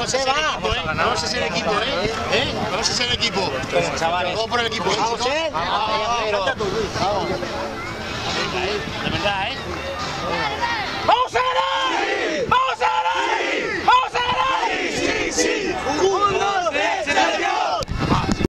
Vamos a ser equipo, ¿eh? Vamos a ser equipo, ¿eh? ¿Eh? Vamos a ser equipo. Chavales. Vamos por el equipo. Vamos, ¿eh? Vamos, Vamos. Vamos. Eh. De verdad, ¿eh?